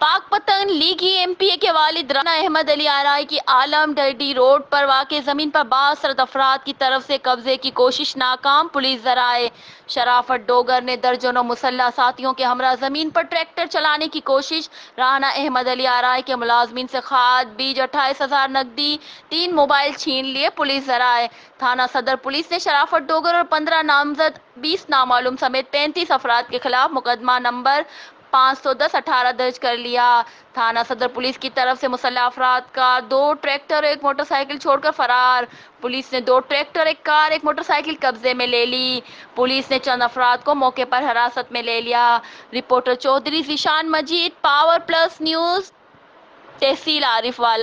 पाक पतन लीगी एमपीए के वालिद राना अहमद अली आरई की आलम डरडी रोड पर वाक़ ज़मीन पर बासरत अफराद की तरफ़ से कब्जे की कोशिश नाकाम, पुलिस जराए शराफत डोगर ने दर्जनों मुसल्ह साथियों के हमरा ज़मीन पर ट्रैक्टर चलाने की कोशिश। राना अहमद अली आरई के मुलाजमीन से खाद, बीज, अट्ठाईस हज़ार नकदी, तीन मोबाइल छीन लिए, पुलिस जराए थाना सदर पुलिस ने शराफत डोगर और पंद्रह नामजद, बीस नामालूम समेत पैंतीस अफराद के खिलाफ मुकदमा नंबर पाँच सौ दस अठारह दर्ज कर लिया। थाना सदर पुलिस की तरफ़ से मुसल्ह अफराद का दो ट्रैक्टर, एक मोटरसाइकिल छोड़कर फरार। पुलिस ने दो ट्रैक्टर, एक कार, एक मोटरसाइकिल कब्जे में ले ली। पुलिस ने चंद अफराद को मौके पर हिरासत में ले लिया। Reporter Chaudhary Zeeshan Majeed, power plus news, तहसील आरिफ वाला।